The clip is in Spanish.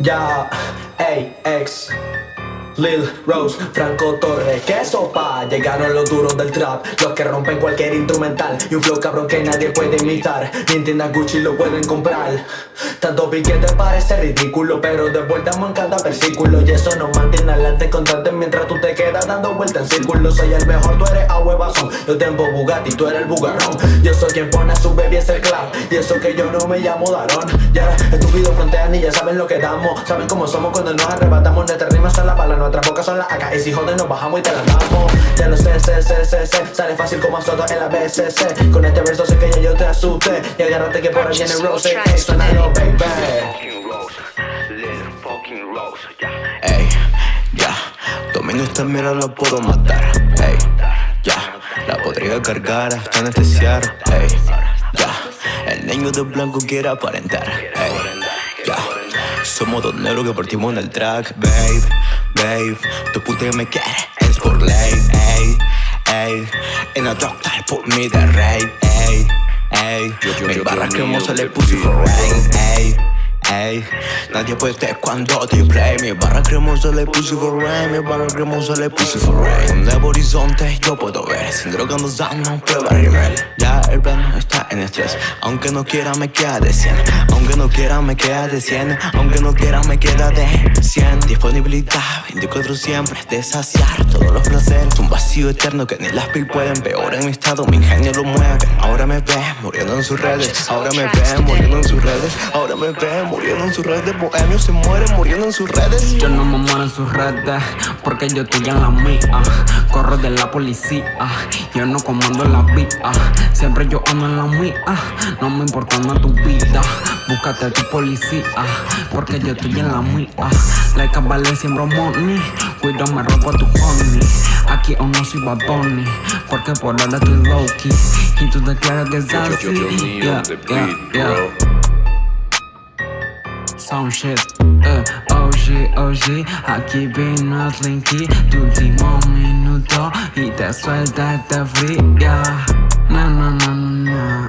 Ya, ey, ex. Lil Rose, Franco Torres, que sopa Llegaron los duros del trap, los que rompen cualquier instrumental Y un flow cabrón que nadie puede imitar Ni en tiendas Gucci lo pueden comprar Tanto piquete parece ridículo Pero de vuelta en cada versículo Y eso nos mantiene adelante constante dando vueltas. En círculo Soy el mejor, tú eres a huevazón. Yo tengo Bugatti, tú eres el bugarrón. Yo soy quien pone a su baby es el club Y eso que yo no me llamo Darón Ya, yeah, estúpidos frontean y ya saben lo que damos. Saben cómo somos cuando nos arrebatamos. Nuestras rimas son la bala, nuestras bocas son la AK Y si joden nos bajamos y te la damos. Ya lo sé, sé, sé, sé, sé. Sale fácil como soto en la BCC Con este verso sé que ya yo te asusté. Y agárrate que por ahí viene Rose. Ey, suénalo, baby. Ey, ya Domino esta mierda, lo puedo matar. Ey, ya La podría cargar hasta anestesiar. Ey, ya El niño de blanco quiere aparentar. Ey, ya somos dos negros que partimos en el track, babe, babe Tu puta que me quiere es por ley, ey, ey En la type put me the rey, ey, ey Mi barra cremosa le puse for rain, ey Nadie puede cuando te play Mi barra cremosa le puse for rain. Mi barra cremosa le puse for rain. Nuevo horizonte yo puedo ver. Sin droga no no prueba rimel Ya el plano está en estrés. Aunque no quiera me queda de 100 Aunque no quiera me queda de 100 Aunque no quiera me queda de 100 Disponibilidad 24 siempre saciar todos los placeres. Un vacío eterno que ni las pil pueden Peor en mi estado mi ingenio lo mueve. Ahora me ve muriendo en sus redes Ahora me ve muriendo en sus redes Ahora me ve muriendo en sus redes. Bohemios se mueren muriendo en sus redes. Yo no me muero en sus redes Porque yo estoy en la mía. Corro de la policía Yo no comando la vía. Siempre yo ando en la mía No me importa nada tu vida Búscate a tu policía Porque yo estoy en la mía Like a vale siembro money Cuido me robo a tu honey Aquí aún no soy Bunny Porque por ahora estoy low key Y tú quieres que es así Yeah, yeah, yeah Sound shit, uh, OG, OG Aquí vino el Slinky Tu último minuto. Y te suelta este free, yeah No, no, no, no, no Para eso